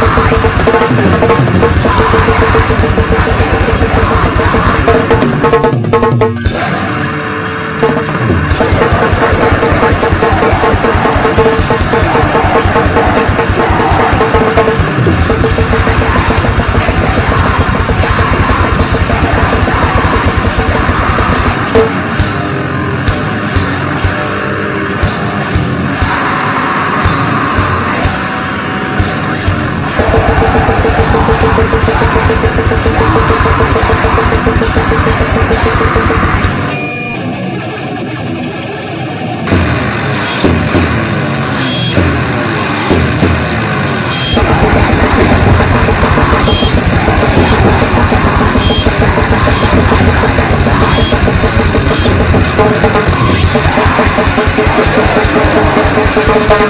Gracias.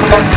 Thank